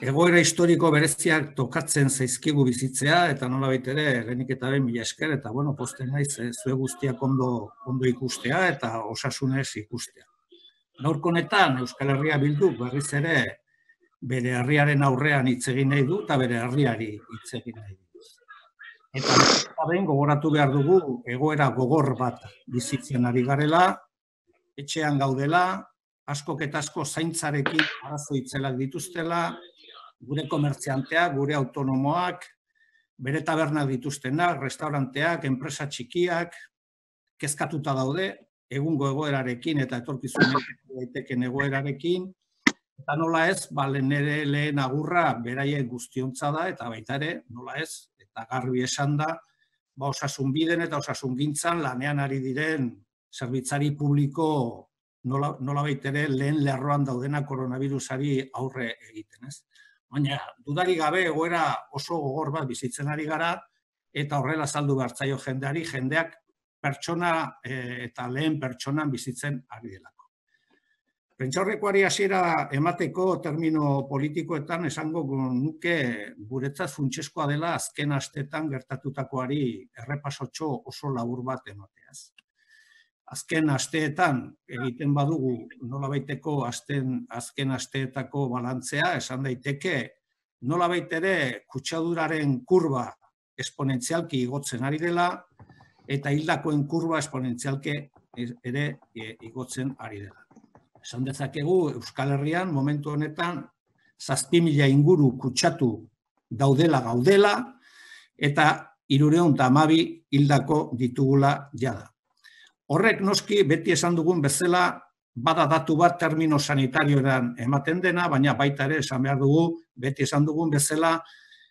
egoera historiko bereziak tokatzen zaizkigu bizitzea, eta nola ere, lehenik eta ben mila esker, eta bueno, posten naiz, eh, zue guztiak ondo, ondo ikustea eta osasunez ikustea. Gaurko honetan Euskal Herria bildu berriz ere bere herriaren aurrean hitz egin nahi du eta bere herriari hitz egin nahi du. Eta behin gogoratu behar dugu egoera gogor bat bizitzen ari garela, etxean gaudela, askok eta asko zaintzarekin arazo itzelak dituztela, gure komertzianteak, gure autonomoak, bere tabernak dituztenak, restauranteak, enpresa txikiak, kezkatuta daude, egungo egoerarekin eta etorkizunek daiteken egoerarekin, eta nola ez, ba, nire lehen agurra beraien guztiontza da, eta baita ere, nola ez, eta garbi esan da, ba, osasun biden eta osasun gintzan lanean ari diren zerbitzari publiko nola, nola ere lehen lerroan daudena koronavirusari aurre egiten, ez? Baina, dudari gabe egoera oso gogor bat bizitzen ari gara, eta horrela saldu bertzaio jendeari, jendeak pertsona eh, eta lehen pertsonan bizitzen ari delako. Pentsaurrekoari hasiera emateko termino politikoetan esango nuke guretzat funtsezkoa dela azken astetan gertatutakoari errepasotxo oso labur bat emateaz. Azken asteetan egiten badugu nola baiteko azten, azken asteetako balantzea, esan daiteke nola baitere kutsaduraren kurba esponentzialki igotzen ari dela eta hildakoen kurba esponentzialke ere e, igotzen ari dela. Esan dezakegu Euskal Herrian momentu honetan zazpi mila inguru kutsatu daudela gaudela eta irureun eta amabi hildako ditugula jada. Horrek noski beti esan dugun bezala bada datu bat termino sanitarioeran ematen dena, baina baita ere esan behar dugu beti esan dugun bezala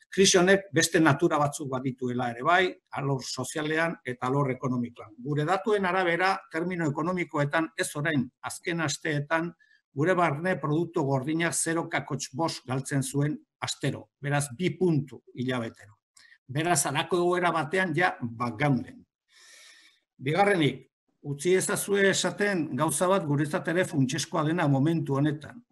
krisi honek beste natura batzuk bat dituela ere bai, alor sozialean eta alor ekonomikoan. Gure datuen arabera, termino ekonomikoetan ez orain azken asteetan, gure barne produktu gordinak 0 kakotx bos galtzen zuen astero, beraz bi puntu hilabetero. Beraz, alako egoera batean ja baganden. Bigarrenik, utzi ezazue esaten gauza bat guretzat ere funtseskoa dena momentu honetan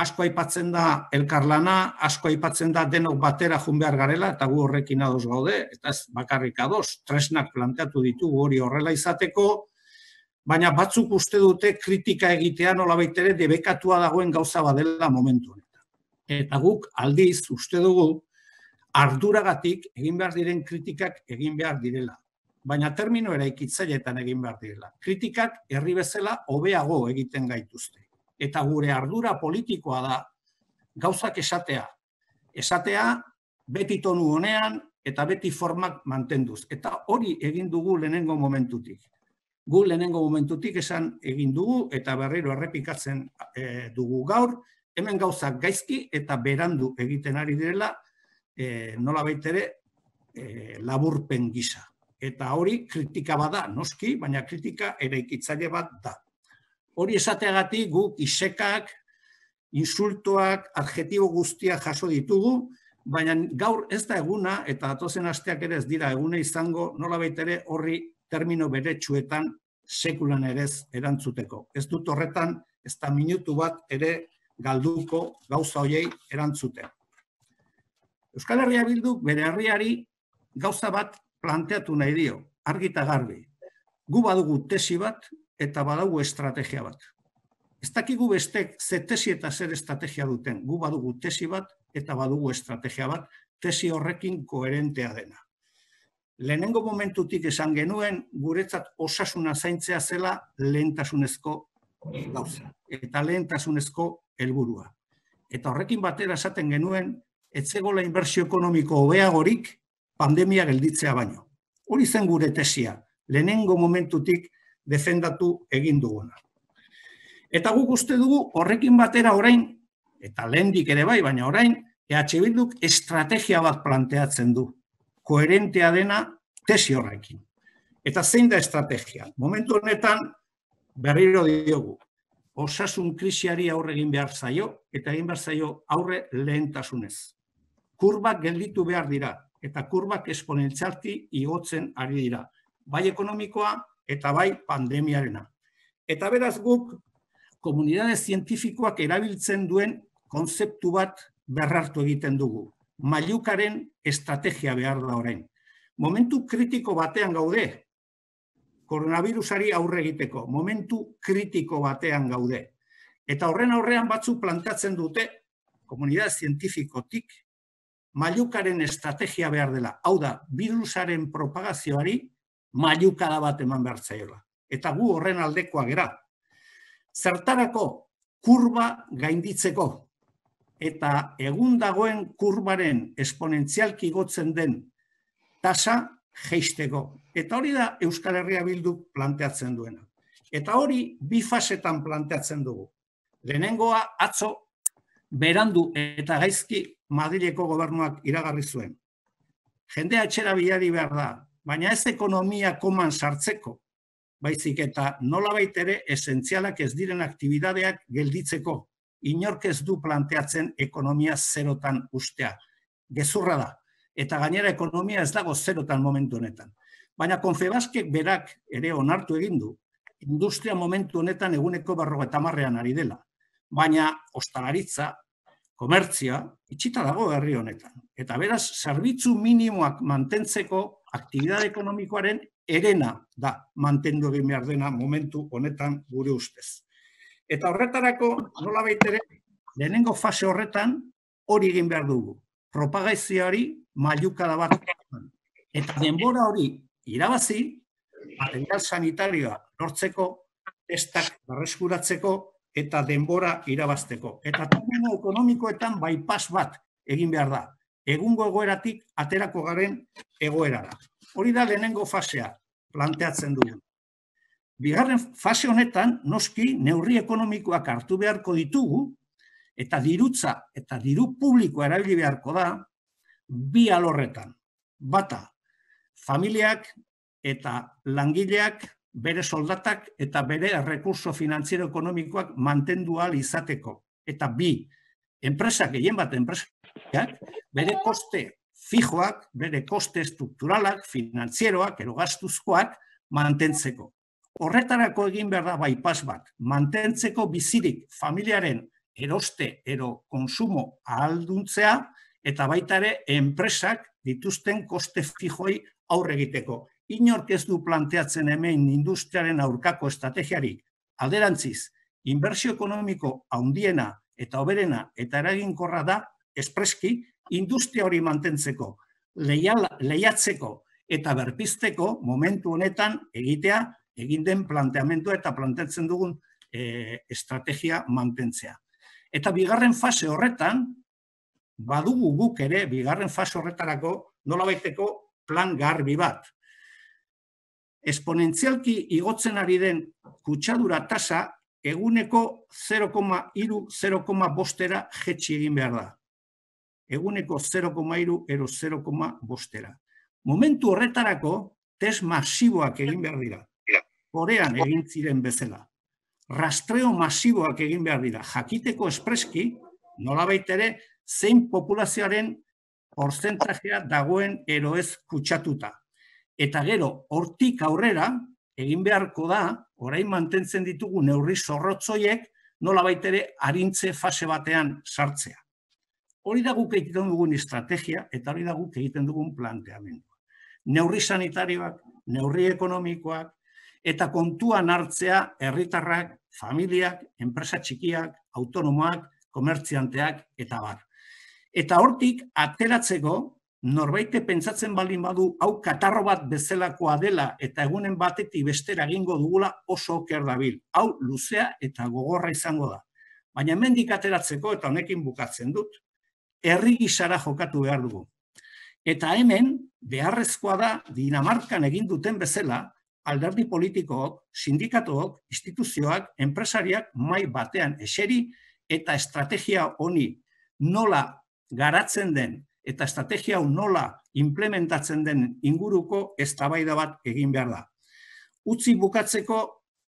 asko aipatzen da elkarlana, asko aipatzen da denok batera jun behar garela, eta gu horrekin ados gaude, eta ez bakarrik ados, tresnak planteatu ditugu hori horrela izateko, baina batzuk uste dute kritika egitea nola baitere debekatua dagoen gauza badela momentu honetan. Eta guk aldiz uste dugu arduragatik egin behar diren kritikak egin behar direla. Baina termino eraikitzailetan egin behar direla. Kritikak herri bezala hobeago egiten gaituzte eta gure ardura politikoa da gauzak esatea. Esatea beti tonu honean eta beti formak mantenduz. Eta hori egin dugu lehenengo momentutik. Gu lehenengo momentutik esan egin dugu eta berriro errepikatzen e, dugu gaur, hemen gauzak gaizki eta berandu egiten ari direla e, nola baitere e, laburpen gisa. Eta hori kritika bada, noski, baina kritika eraikitzaile bat da. Hori esateagatik guk isekak, insultoak, adjetibo guztiak jaso ditugu, baina gaur ez da eguna, eta atozen asteak ere ez dira eguna izango, nola ere horri termino bere txuetan sekulan ere erantzuteko. Ez dut horretan, ez da minutu bat ere galduko gauza hoiei erantzute. Euskal Herria bildu bere herriari gauza bat planteatu nahi dio, argita garbi. Gu badugu tesi bat, eta badugu estrategia bat. Ez dakigu bestek ze tesi eta zer estrategia duten. Gu badugu tesi bat eta badugu estrategia bat, tesi horrekin koherentea dena. Lehenengo momentutik esan genuen, guretzat osasuna zaintzea zela lehentasunezko gauza. Eta lehentasunezko helburua. Eta horrekin batera esaten genuen, etzegola inbertsio ekonomiko hobeagorik pandemia gelditzea baino. Hori zen gure tesia. Lehenengo momentutik defendatu egin duguna. Eta guk uste dugu horrekin batera orain, eta lehendik ere bai, baina orain, EH Bilduk estrategia bat planteatzen du. Koherentea dena tesi horrekin. Eta zein da estrategia? Momentu honetan berriro diogu. Osasun krisiari aurre egin behar zaio, eta egin behar zaio aurre lehentasunez. Kurbak gelditu behar dira, eta kurbak esponentzialti igotzen ari dira. Bai ekonomikoa, eta bai pandemiarena. Eta beraz guk komunidade zientifikoak erabiltzen duen konzeptu bat berrartu egiten dugu. Mailukaren estrategia behar da orain. Momentu kritiko batean gaude, koronavirusari aurre egiteko, momentu kritiko batean gaude. Eta horren aurrean batzu plantatzen dute, komunidad zientifikotik, mailukaren estrategia behar dela. Hau da, virusaren propagazioari mailukada bat eman behar zaiola. Eta gu horren aldekoa gera. Zertarako kurba gainditzeko eta egun dagoen kurbaren esponentzialki gotzen den tasa geisteko. Eta hori da Euskal Herria Bildu planteatzen duena. Eta hori bi fasetan planteatzen dugu. Lehenengoa atzo berandu eta gaizki Madrileko gobernuak iragarri zuen. Jendea etxera bilari behar da, baina ez ekonomia koman sartzeko, baizik eta nola ere esentzialak ez diren aktibidadeak gelditzeko, inork ez du planteatzen ekonomia zerotan ustea. Gezurra da, eta gainera ekonomia ez dago zerotan momentu honetan. Baina Konfebaskek berak ere onartu egin du, industria momentu honetan eguneko berrogeta marrean ari dela baina ostalaritza, komertzia, itxita dago herri honetan. Eta beraz, zerbitzu minimoak mantentzeko aktibidade ekonomikoaren erena da mantendu egin behar dena momentu honetan gure ustez. Eta horretarako, nola baitere, lehenengo fase horretan hori egin behar dugu. Propagaizioari mailuka da bat. Eta denbora hori irabazi, material sanitarioa lortzeko, testak barreskuratzeko, eta denbora irabazteko. Eta termino ekonomikoetan bypass bat egin behar da. Egungo egoeratik aterako garen egoerara. Hori da lehenengo fasea planteatzen dugu. Bigarren fase honetan, noski, neurri ekonomikoak hartu beharko ditugu, eta dirutza eta diru publikoa erabili beharko da, bi alorretan. Bata, familiak eta langileak bere soldatak eta bere errekurso finantziero ekonomikoak mantendu al izateko. Eta bi, enpresak, gehien bat enpresak, bere koste fijoak, bere koste strukturalak, finantzieroak, erogastuzkoak, mantentzeko. Horretarako egin behar da bypass bat, mantentzeko bizirik familiaren eroste, ero konsumo ahalduntzea, eta baita ere enpresak dituzten koste fijoi aurre egiteko inork ez du planteatzen hemen industriaren aurkako estrategiarik, alderantziz, inbertsio ekonomiko handiena eta oberena eta eraginkorra da, espreski, industria hori mantentzeko, lehiatzeko eta berpizteko momentu honetan egitea, egin den planteamendu eta planteatzen dugun e, estrategia mantentzea. Eta bigarren fase horretan, badugu guk ere, bigarren fase horretarako, nola baiteko plan garbi bat esponentzialki igotzen ari den kutsadura tasa eguneko 0,3 bostera jetxi egin behar da. Eguneko 0,3 ero 0, bostera. Momentu horretarako, test masiboak egin behar dira. Korean egin ziren bezala. Rastreo masiboak egin behar dira. Jakiteko espreski, nola ere, zein populazioaren porzentajea dagoen eroez kutsatuta. Eta gero, hortik aurrera, egin beharko da, orain mantentzen ditugu neurri zorrotzoiek, nola baitere harintze fase batean sartzea. Hori da guk egiten dugun estrategia, eta hori da guk egiten dugun planteamendua. Neurri sanitarioak, neurri ekonomikoak, eta kontuan hartzea herritarrak, familiak, enpresa txikiak, autonomoak, komertzianteak, eta bar. Eta hortik, ateratzeko, norbaite pentsatzen baldin badu hau katarro bat bezalakoa dela eta egunen batetik bestera egingo dugula oso oker dabil. Hau luzea eta gogorra izango da. Baina hemendik ateratzeko eta honekin bukatzen dut, herri gisara jokatu behar dugu. Eta hemen beharrezkoa da Dinamarkan egin duten bezala alderdi politikook, sindikatuok, instituzioak, enpresariak mai batean eseri eta estrategia honi nola garatzen den eta estrategia hau nola implementatzen den inguruko eztabaida bat egin behar da. Utzi bukatzeko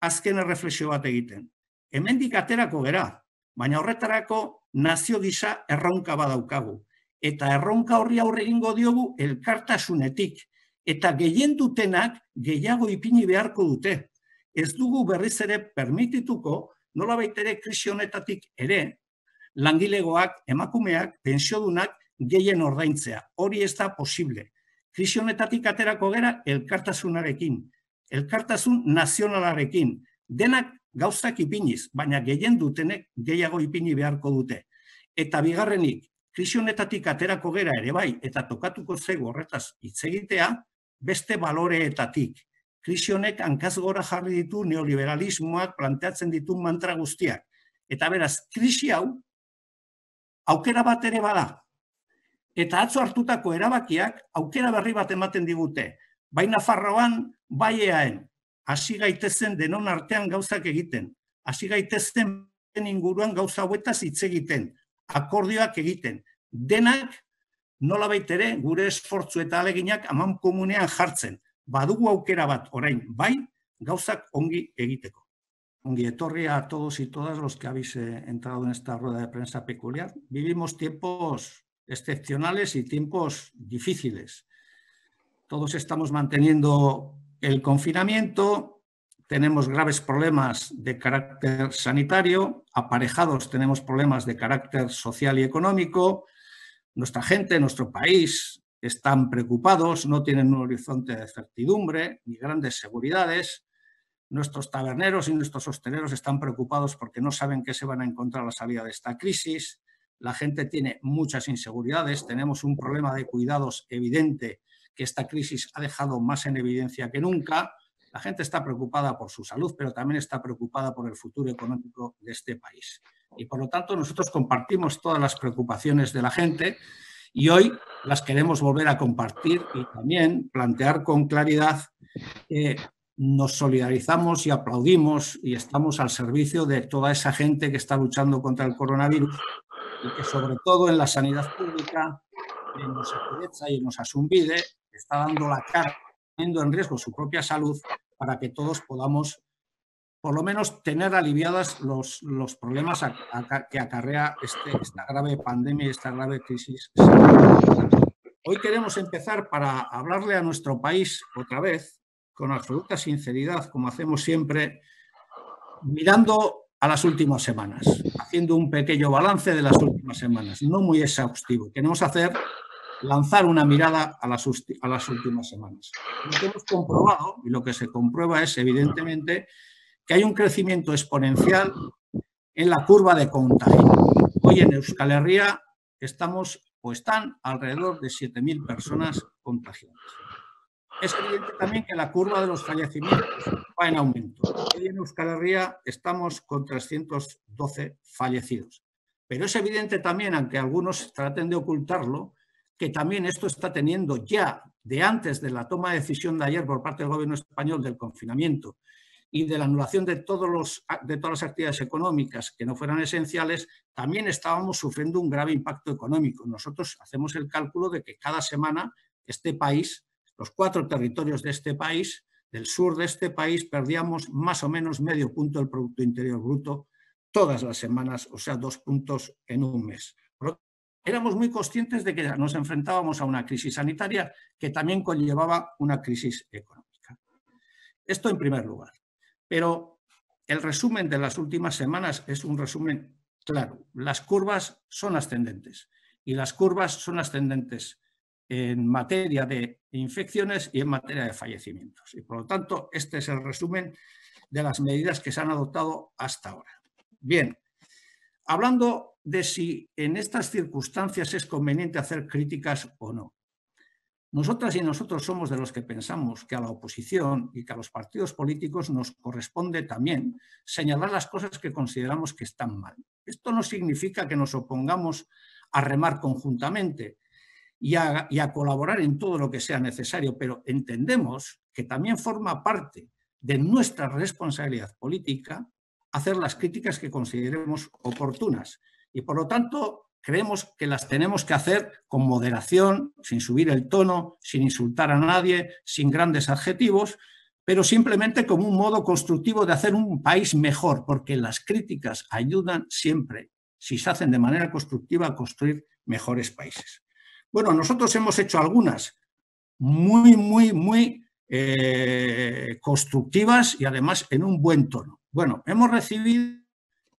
azken erreflexio bat egiten. Hemendik aterako gera, baina horretarako nazio gisa erronka badaukagu. Eta erronka horri aurre egingo diogu elkartasunetik. Eta gehien dutenak gehiago ipini beharko dute. Ez dugu berriz ere permitituko, nola baitere krisionetatik ere, langilegoak, emakumeak, pensiodunak gehien ordaintzea. Hori ez da posible. Krisi honetatik aterako gera elkartasunarekin, elkartasun nazionalarekin. Denak gauzak ipiniz, baina gehien dutenek gehiago ipini beharko dute. Eta bigarrenik, krisi honetatik aterako gera ere bai, eta tokatuko zego horretaz hitz egitea, beste baloreetatik. Krisi honek hankaz gora jarri ditu neoliberalismoak planteatzen ditu mantra guztiak. Eta beraz, krisi hau, aukera bat ere bada. Eta atzo hartutako erabakiak aukera berri bat ematen digute. Baina farroan, bai eaen, hasi gaitezen denon artean gauzak egiten. Hasi gaitezen inguruan gauza hauetaz hitz egiten. Akordioak egiten. Denak, nola baitere, gure esfortzu eta aleginak aman komunean jartzen. Badugu aukera bat orain, bai, gauzak ongi egiteko. Ongi etorri a todos y todas los que habéis eh, entrado en esta rueda de prensa peculiar. Vivimos tiempos excepcionales y tiempos difíciles. Todos estamos manteniendo el confinamiento, tenemos graves problemas de carácter sanitario, aparejados tenemos problemas de carácter social y económico, nuestra gente, nuestro país están preocupados, no tienen un horizonte de certidumbre ni grandes seguridades, nuestros taberneros y nuestros hosteleros están preocupados porque no saben qué se van a encontrar a la salida de esta crisis, la gente tiene muchas inseguridades, tenemos un problema de cuidados evidente que esta crisis ha dejado más en evidencia que nunca. La gente está preocupada por su salud, pero también está preocupada por el futuro económico de este país. Y por lo tanto, nosotros compartimos todas las preocupaciones de la gente y hoy las queremos volver a compartir y también plantear con claridad que nos solidarizamos y aplaudimos y estamos al servicio de toda esa gente que está luchando contra el coronavirus y que sobre todo en la sanidad pública, en los y en los Asumbide, está dando la cara, poniendo en riesgo su propia salud para que todos podamos por lo menos tener aliviadas los, los problemas que acarrea este, esta grave pandemia y esta grave crisis. Hoy queremos empezar para hablarle a nuestro país otra vez, con absoluta sinceridad, como hacemos siempre, mirando a las últimas semanas, haciendo un pequeño balance de las últimas semanas, no muy exhaustivo. Queremos hacer lanzar una mirada a las, a las últimas semanas. Lo que hemos comprobado, y lo que se comprueba es evidentemente que hay un crecimiento exponencial en la curva de contagio. Hoy en Euskal Herria estamos o están alrededor de 7.000 personas contagiadas. Es evidente también que la curva de los fallecimientos va en aumento. Hoy en Euskal Herria estamos con 312 fallecidos. Pero es evidente también, aunque algunos traten de ocultarlo, que también esto está teniendo ya de antes de la toma de decisión de ayer por parte del gobierno español del confinamiento y de la anulación de, todos los, de todas las actividades económicas que no fueran esenciales, también estábamos sufriendo un grave impacto económico. Nosotros hacemos el cálculo de que cada semana este país, los cuatro territorios de este país, del sur de este país, perdíamos más o menos medio punto del Producto Interior Bruto todas las semanas, o sea, dos puntos en un mes éramos muy conscientes de que nos enfrentábamos a una crisis sanitaria que también conllevaba una crisis económica. Esto en primer lugar. Pero el resumen de las últimas semanas es un resumen claro. Las curvas son ascendentes y las curvas son ascendentes en materia de infecciones y en materia de fallecimientos. Y por lo tanto, este es el resumen de las medidas que se han adoptado hasta ahora. Bien, hablando de si en estas circunstancias es conveniente hacer críticas o no. Nosotras y nosotros somos de los que pensamos que a la oposición y que a los partidos políticos nos corresponde también señalar las cosas que consideramos que están mal. Esto no significa que nos opongamos a remar conjuntamente y a, colaborar en todo lo que sea necesario, pero entendemos que también forma parte de nuestra responsabilidad política hacer las críticas que consideremos oportunas y por lo tanto creemos que las tenemos que hacer con moderación, sin subir el tono, sin insultar a nadie, sin grandes adjetivos, pero simplemente como un modo constructivo de hacer un país mejor, porque las críticas ayudan siempre, si se hacen de manera constructiva, a construir mejores países. Bueno, nosotros hemos hecho algunas muy, muy, muy eh, constructivas y además en un buen tono. Bueno, hemos recibido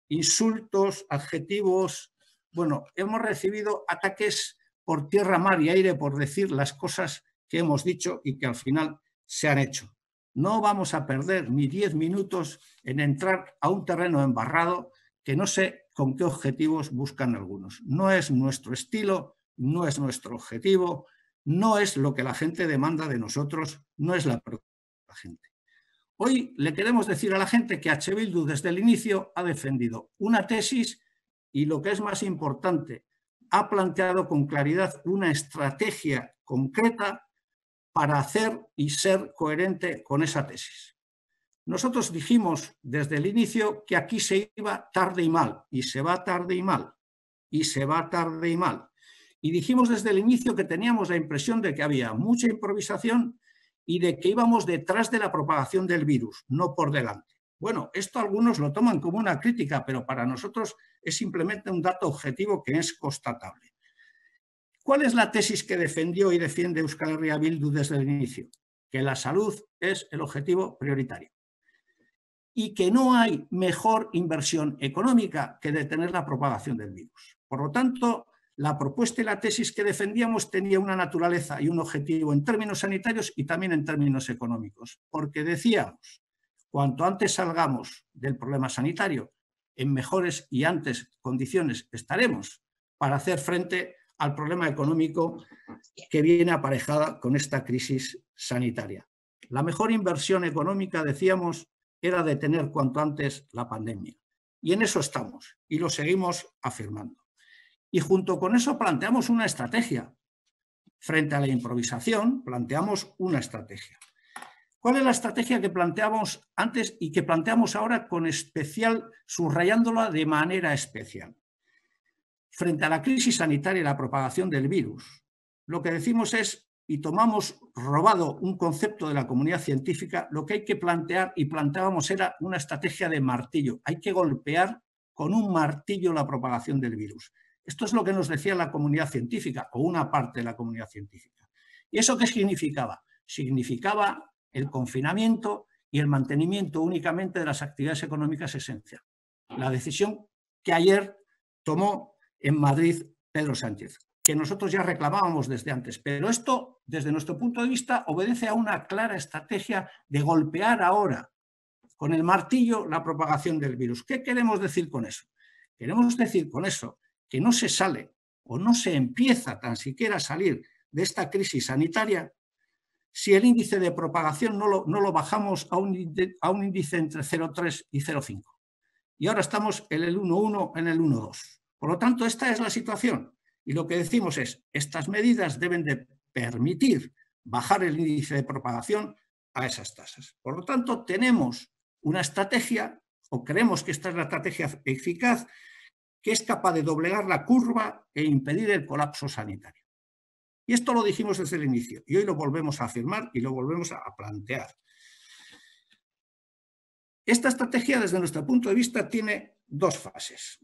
insultos, adjetivos bueno, hemos recibido ataques por tierra, mar y aire por decir las cosas que hemos dicho y que al final se han hecho. No vamos a perder ni diez minutos en entrar a un terreno embarrado que no sé con qué objetivos buscan algunos. No es nuestro estilo, no es nuestro objetivo, no es lo que la gente demanda de nosotros, no es la gente. Hoy le queremos decir a la gente que H. Bildu desde el inicio ha defendido una tesis y lo que es más importante, ha planteado con claridad una estrategia concreta para hacer y ser coherente con esa tesis. Nosotros dijimos desde el inicio que aquí se iba tarde y mal, y se va tarde y mal, y se va tarde y mal. Y dijimos desde el inicio que teníamos la impresión de que había mucha improvisación y de que íbamos detrás de la propagación del virus, no por delante. Bueno, esto algunos lo toman como una crítica, pero para nosotros es simplemente un dato objetivo que es constatable. ¿Cuál es la tesis que defendió y defiende Euskal Herria Bildu desde el inicio? Que la salud es el objetivo prioritario y que no hay mejor inversión económica que detener la propagación del virus. Por lo tanto, la propuesta y la tesis que defendíamos tenía una naturaleza y un objetivo en términos sanitarios y también en términos económicos, porque decíamos Cuanto antes salgamos del problema sanitario, en mejores y antes condiciones estaremos para hacer frente al problema económico que viene aparejada con esta crisis sanitaria. La mejor inversión económica, decíamos, era detener cuanto antes la pandemia. Y en eso estamos y lo seguimos afirmando. Y junto con eso planteamos una estrategia. Frente a la improvisación, planteamos una estrategia. ¿Cuál es la estrategia que planteamos antes y que planteamos ahora con especial, subrayándola de manera especial? Frente a la crisis sanitaria y la propagación del virus, lo que decimos es, y tomamos robado un concepto de la comunidad científica, lo que hay que plantear y planteábamos era una estrategia de martillo. Hay que golpear con un martillo la propagación del virus. Esto es lo que nos decía la comunidad científica o una parte de la comunidad científica. ¿Y eso qué significaba? Significaba el confinamiento y el mantenimiento únicamente de las actividades económicas esenciales. La decisión que ayer tomó en Madrid Pedro Sánchez, que nosotros ya reclamábamos desde antes. Pero esto, desde nuestro punto de vista, obedece a una clara estrategia de golpear ahora con el martillo la propagación del virus. ¿Qué queremos decir con eso? Queremos decir con eso que no se sale o no se empieza tan siquiera a salir de esta crisis sanitaria si el índice de propagación no lo, no lo bajamos a un, a un, índice entre 0,3 y 0,5. Y ahora estamos en el 1,1, en el 1,2. Por lo tanto, esta es la situación. Y lo que decimos es, estas medidas deben de permitir bajar el índice de propagación a esas tasas. Por lo tanto, tenemos una estrategia, o creemos que esta es la estrategia eficaz, que es capaz de doblegar la curva e impedir el colapso sanitario. Y esto lo dijimos desde el inicio y hoy lo volvemos a afirmar y lo volvemos a plantear. Esta estrategia, desde nuestro punto de vista, tiene dos fases.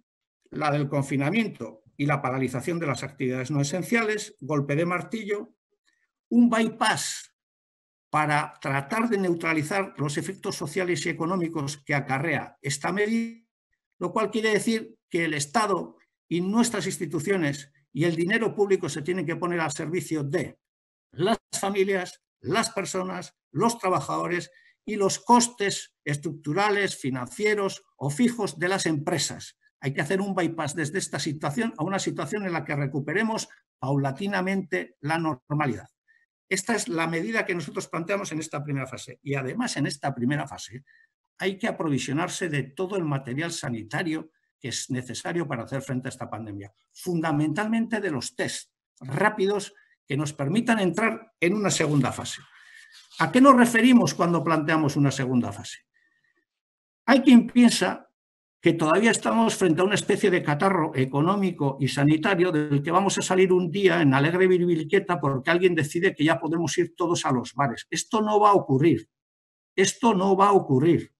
La del confinamiento y la paralización de las actividades no esenciales, golpe de martillo, un bypass para tratar de neutralizar los efectos sociales y económicos que acarrea esta medida, lo cual quiere decir que el Estado y nuestras instituciones y el dinero público se tiene que poner al servicio de las familias, las personas, los trabajadores y los costes estructurales, financieros o fijos de las empresas. Hay que hacer un bypass desde esta situación a una situación en la que recuperemos paulatinamente la normalidad. Esta es la medida que nosotros planteamos en esta primera fase. Y además en esta primera fase hay que aprovisionarse de todo el material sanitario que es necesario para hacer frente a esta pandemia. Fundamentalmente de los test rápidos que nos permitan entrar en una segunda fase. ¿A qué nos referimos cuando planteamos una segunda fase? Hay quien piensa que todavía estamos frente a una especie de catarro económico y sanitario del que vamos a salir un día en alegre virbiliqueta porque alguien decide que ya podemos ir todos a los bares. Esto no va a ocurrir. Esto no va a ocurrir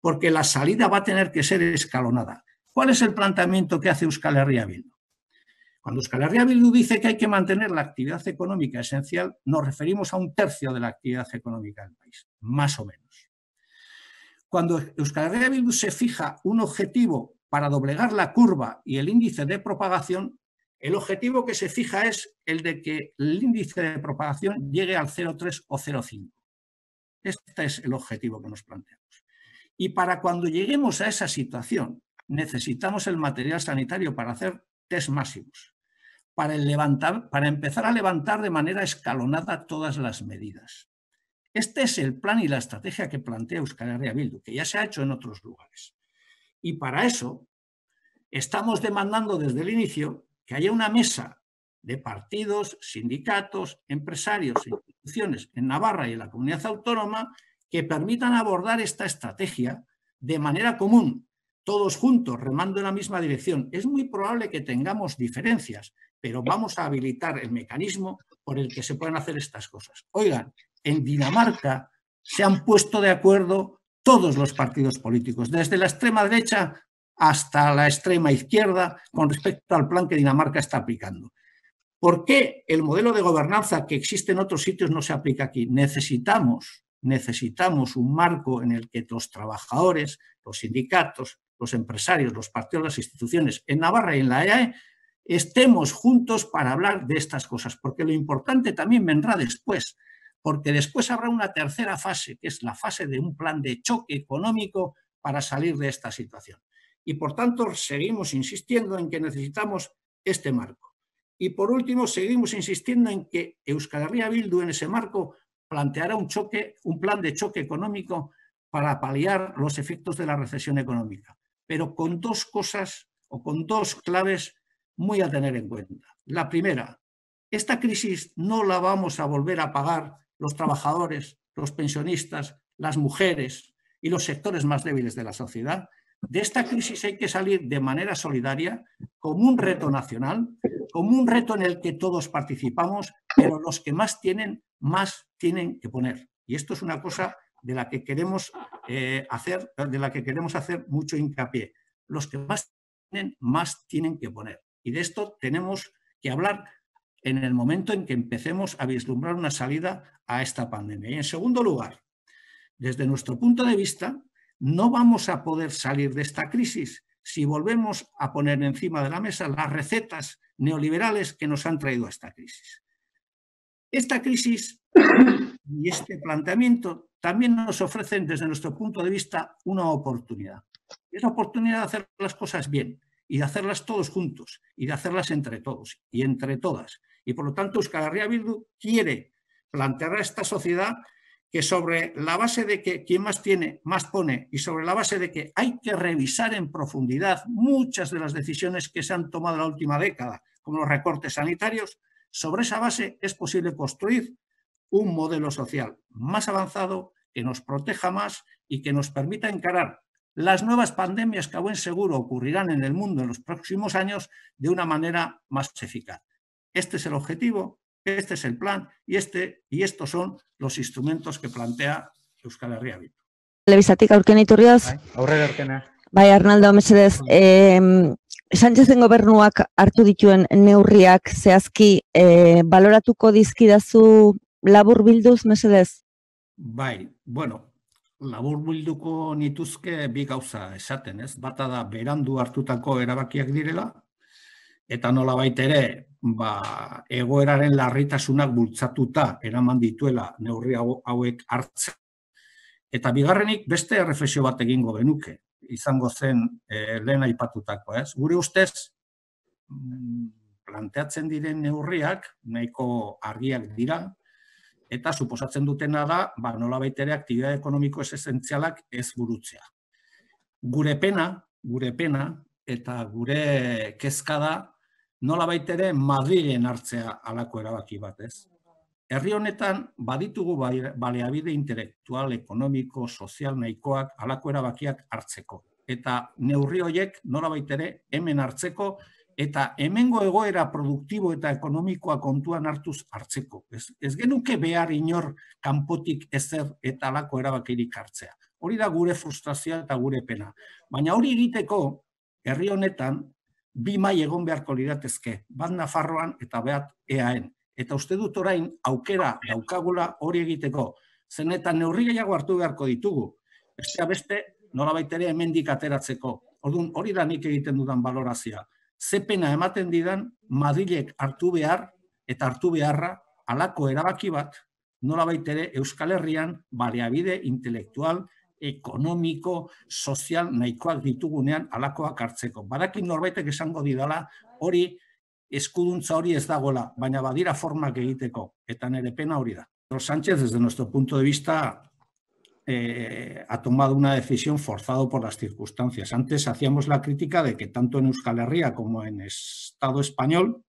porque la salida va a tener que ser escalonada. ¿Cuál es el planteamiento que hace Euskal Herria Bildu? Cuando Euskal Herria Bildu dice que hay que mantener la actividad económica esencial, nos referimos a un tercio de la actividad económica del país, más o menos. Cuando Euskal Herria Bildu se fija un objetivo para doblegar la curva y el índice de propagación, el objetivo que se fija es el de que el índice de propagación llegue al 0,3 o 0,5. Este es el objetivo que nos planteamos. Y para cuando lleguemos a esa situación, necesitamos el material sanitario para hacer test máximos, para, empezar a levantar de manera escalonada todas las medidas. Este es el plan y la estrategia que plantea Euskal Herria Bildu, que ya se ha hecho en otros lugares. Y para eso estamos demandando desde el inicio que haya una mesa de partidos, sindicatos, empresarios e instituciones en Navarra y en la comunidad autónoma que permitan abordar esta estrategia de manera común, todos juntos, remando en la misma dirección. Es muy probable que tengamos diferencias, pero vamos a habilitar el mecanismo por el que se pueden hacer estas cosas. Oigan, en Dinamarca se han puesto de acuerdo todos los partidos políticos, desde la extrema derecha hasta la extrema izquierda, con respecto al plan que Dinamarca está aplicando. ¿Por qué el modelo de gobernanza que existe en otros sitios no se aplica aquí? Necesitamos, necesitamos un marco en el que los trabajadores, los sindicatos, los empresarios, los partidos, las instituciones en Navarra y en la EAE estemos juntos para hablar de estas cosas, porque lo importante también vendrá después, porque después habrá una tercera fase, que es la fase de un plan de choque económico para salir de esta situación. Y por tanto, seguimos insistiendo en que necesitamos este marco. Y por último, seguimos insistiendo en que Euskal Herria Bildu en ese marco planteará un, choque, un plan de choque económico para paliar los efectos de la recesión económica, pero con dos cosas o con dos claves muy a tener en cuenta. La primera, esta crisis no la vamos a volver a pagar los trabajadores, los pensionistas, las mujeres y los sectores más débiles de la sociedad. De esta crisis hay que salir de manera solidaria, como un reto nacional, como un reto en el que todos participamos, pero los que más tienen, más tienen que poner. Y esto es una cosa de la que queremos eh, hacer, de la que queremos hacer mucho hincapié. Los que más tienen, más tienen que poner. Y de esto tenemos que hablar en el momento en que empecemos a vislumbrar una salida a esta pandemia. Y en segundo lugar, desde nuestro punto de vista, no vamos a poder salir de esta crisis si volvemos a poner encima de la mesa las recetas neoliberales que nos han traído a esta crisis. Esta crisis y este planteamiento también nos ofrecen desde nuestro punto de vista una oportunidad. Es la oportunidad de hacer las cosas bien y de hacerlas todos juntos y de hacerlas entre todos y entre todas. Y por lo tanto, Euskal Herria Bildu quiere plantear a esta sociedad que sobre la base de que quien más tiene, más pone, y sobre la base de que hay que revisar en profundidad muchas de las decisiones que se han tomado en la última década, como los recortes sanitarios, sobre esa base es posible construir un modelo social más avanzado que nos proteja más y que nos permita encarar las nuevas pandemias que a buen seguro ocurrirán en el mundo en los próximos años de una manera más eficaz. Este es el objetivo, este es el plan y, este, y estos son los instrumentos que plantea Euskal Herria Bildu. Lebizatik aurken iturrioz. Bai, aurrera aurkena. Bai, Arnaldo, mesedez, eh, Sánchezen gobernuak hartu dituen neurriak zehazki eh, baloratuko dizkidazu labur bilduz, mesedez? Bai, bueno, labur bilduko nituzke bi gauza esaten, ez? Bata da berandu hartutako erabakiak direla, eta nola ere, ba, egoeraren larritasunak bultzatuta eraman dituela neurri hauek hartzen. Eta bigarrenik beste reflexio bat egingo genuke, izango zen e, lehen aipatutako, ez? Gure ustez, mm, planteatzen diren neurriak nahiko argiak dira, eta suposatzen dutena da, ba, nola ere aktibitate ekonomiko ez esentzialak ez burutzea. Gure pena, gure pena, eta gure kezka da, nola ere Madrilen hartzea alako erabaki bat, ez? Herri honetan baditugu baleabide intelektual, ekonomiko, sozial nahikoak alako erabakiak hartzeko. Eta neurri horiek nola ere hemen hartzeko eta hemengo egoera produktibo eta ekonomikoa kontuan hartuz hartzeko. Ez, ez genuke behar inor kanpotik ezer eta alako erabakirik hartzea. Hori da gure frustrazioa eta gure pena. Baina hori egiteko, herri honetan, bi mai egon beharko liratezke, bat Nafarroan eta behat EAN. Eta uste dut orain aukera daukagula hori egiteko. Zenetan neurri gehiago hartu beharko ditugu. Bestea beste, nola baitere hemendik ateratzeko. Orduan, hori da nik egiten dudan balorazioa. Ze pena ematen didan, Madrilek hartu behar eta hartu beharra alako erabaki bat, nola ere Euskal Herrian baliabide intelektual, ekonomiko, sozial nahikoak ditugunean alakoak hartzeko. Badakin norbaitek esango didala hori eskuduntza hori ez dagoela, baina badira formak egiteko, eta pena hori da. Sánchez, desde nuestro punto de vista, eh, ha tomado una decisión forzado por las circunstancias. Antes hacíamos la crítica de que tanto en Euskal Herria como en Estado español,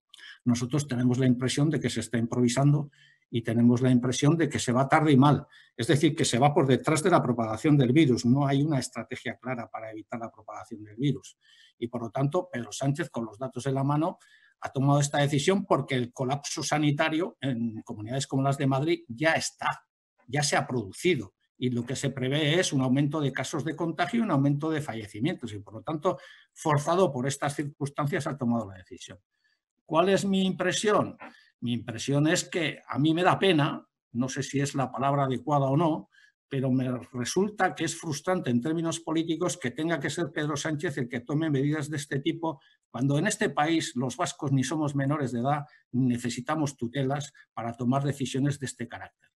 nosotros tenemos la impresión de que se está improvisando y tenemos la impresión de que se va tarde y mal. Es decir, que se va por detrás de la propagación del virus. No hay una estrategia clara para evitar la propagación del virus. Y por lo tanto, Pedro Sánchez, con los datos en la mano, ha tomado esta decisión porque el colapso sanitario en comunidades como las de Madrid ya está, ya se ha producido y lo que se prevé es un aumento de casos de contagio y un aumento de fallecimientos y por lo tanto, forzado por estas circunstancias, ha tomado la decisión. ¿Cuál es mi impresión? Mi impresión es que a mí me da pena, no sé si es la palabra adecuada o no, pero me resulta que es frustrante en términos políticos que tenga que ser Pedro Sánchez el que tome medidas de este tipo, cuando en este país los vascos ni somos menores de edad, necesitamos tutelas para tomar decisiones de este carácter.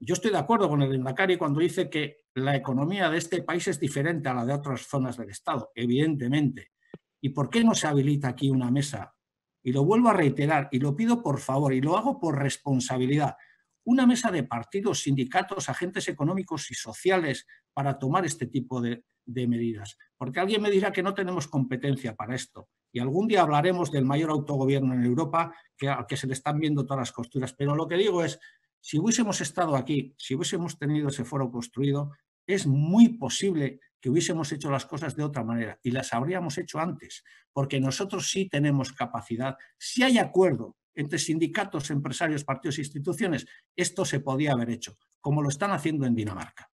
Yo estoy de acuerdo con el Indacari cuando dice que la economía de este país es diferente a la de otras zonas del Estado, evidentemente. ¿Y por qué no se habilita aquí una mesa? Y lo vuelvo a reiterar y lo pido por favor y lo hago por responsabilidad una mesa de partidos, sindicatos, agentes económicos y sociales para tomar este tipo de, medidas. Porque alguien me dirá que no tenemos competencia para esto. Y algún día hablaremos del mayor autogobierno en Europa, que, al que se le están viendo todas las costuras. Pero lo que digo es, si hubiésemos estado aquí, si hubiésemos tenido ese foro construido, es muy posible que hubiésemos hecho las cosas de otra manera y las habríamos hecho antes, porque nosotros sí tenemos capacidad, si hay acuerdo entre sindicatos, empresarios, partidos e instituciones, esto se podía haber hecho, como lo están haciendo en Dinamarca.